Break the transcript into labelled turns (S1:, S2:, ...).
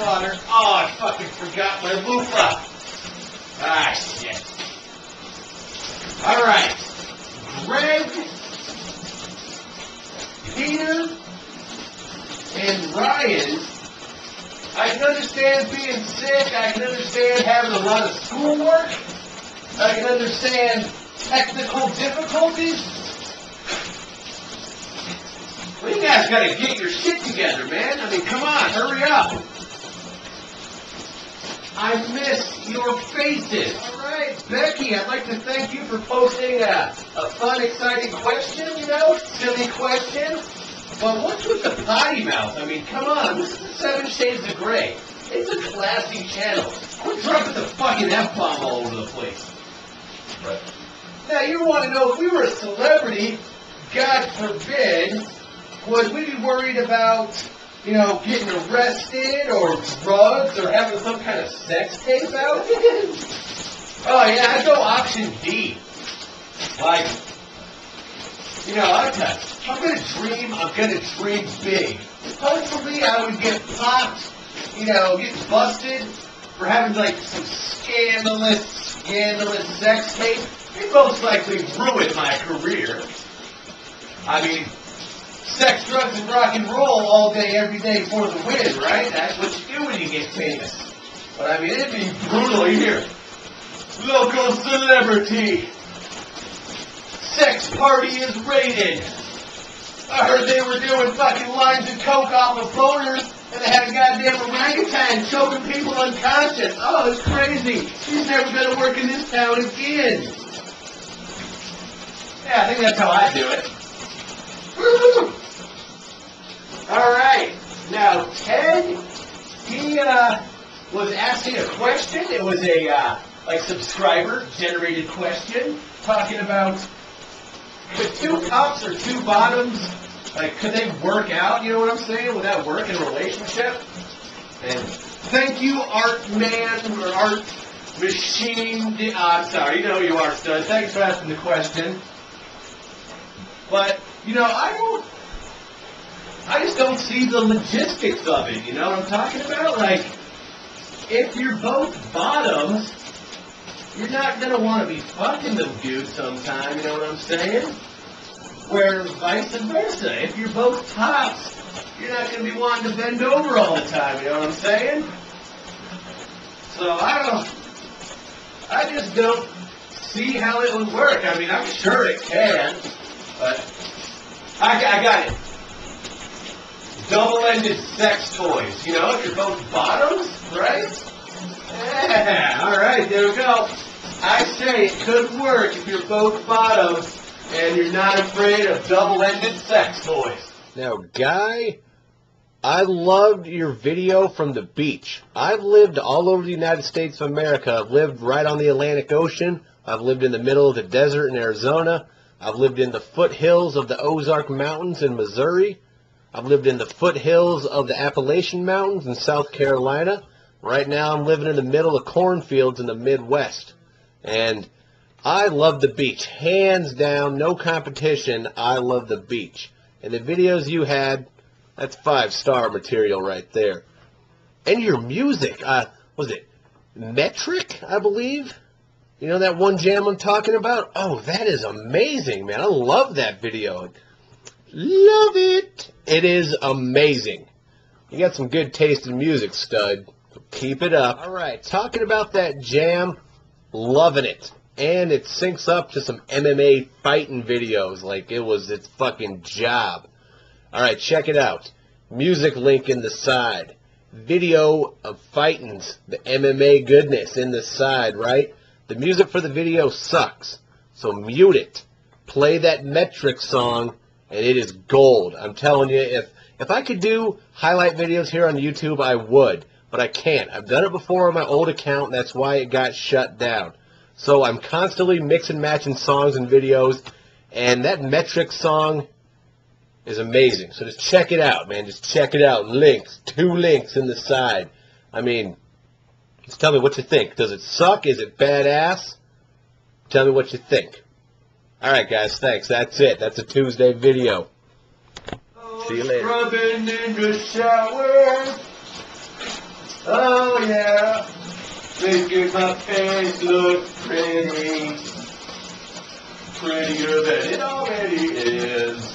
S1: water. Oh, I fucking forgot my loofah. Ah, shit. All right. Greg, Peter, and Ryan. I can understand being sick. I can understand having a lot of schoolwork. I can understand technical difficulties. Well, you guys gotta get your shit together, man. I mean, come on, hurry up. I miss your faces. All right, Becky, I'd like to thank you for posting a, a fun, exciting question, you know, silly question. But what's with the potty mouth? I mean, come on, this is Seven Shades of Grey. It's a classy channel. Quit dropping the fucking F-bomb all over the place.
S2: Right.
S1: Now, you want to know if we were a celebrity, God forbid, would we be worried about, you know, getting arrested or drugs or having some kind of sex tape out? oh, yeah, I'd go option D. Like, you know, I tell I'm to dream, I'm to dream big. Hopefully, I would get popped, you know, get busted for having, like, some scandalous, scandalous sex tape. It most likely ruined my career. I mean, sex, drugs, and rock and roll all day, every day for the win, right? That's what you do when you get famous. But I mean, it'd be brutal here. Local celebrity. Sex party is raided. I heard they were doing fucking lines of coke off of boners, and they had a goddamn orangutan choking people unconscious. Oh, it's crazy. He's never gonna work in this town again. Yeah, I think that's how I do it. Woo! All right. Now, Ted, uh, was asking a question. It was a uh, like subscriber generated question talking about could two tops or two bottoms like could they work out? You know what I'm saying? Would that work in a relationship? And thank you, Art Man or Art Machine. Uh, I'm sorry, you know who you are, stud. Thanks for asking the question. But you know, I don't. I just don't see the logistics of it. You know what I'm talking about? Like, if you're both bottoms, you're not gonna want to be fucking them dudes sometime. You know what I'm saying? Where vice versa, if you're both tops, you're not gonna be wanting to bend over all the time. You know what I'm saying? So I don't. I just don't see how it would work. I mean, I'm sure it can, but I, I got it. Double-ended sex toys. You know, if you're both bottoms, right? Yeah, all right, there we go. I say it could work if you're both bottoms and you're not afraid of double-ended sex toys.
S3: Now, Guy, I loved your video from the beach. I've lived all over the United States of America. I've lived right on the Atlantic Ocean. I've lived in the middle of the desert in Arizona. I've lived in the foothills of the Ozark Mountains in Missouri. I've lived in the foothills of the Appalachian Mountains in South Carolina. Right now, I'm living in the middle of cornfields in the Midwest. And I love the beach. Hands down, no competition. I love the beach. And the videos you had, that's five star material right there. And your music, uh, was it Metric, I believe? You know that one jam I'm talking about? Oh, that is amazing, man. I love that video. Love it. It is amazing. You got some good taste in music, stud. Keep it up. All right, talking about that jam, loving it. And it syncs up to some MMA fighting videos like it was its fucking job. All right, check it out. Music link in the side. Video of fightings, the MMA goodness in the side, right? The music for the video sucks. So mute it. Play that metric song and it is gold. I'm telling you, if if I could do highlight videos here on YouTube, I would, but I can't. I've done it before on my old account, and that's why it got shut down. So I'm constantly mixing matching songs and videos, and that metric song is amazing. So just check it out, man. Just check it out. Links, two links in the side. I mean, just tell me what you think. Does it suck? Is it badass? Tell me what you think. All right, guys. Thanks. That's it. That's a Tuesday video. Oh, See you later.
S1: Scrubbing in the shower. Oh yeah, making my face look pretty, prettier than it already is.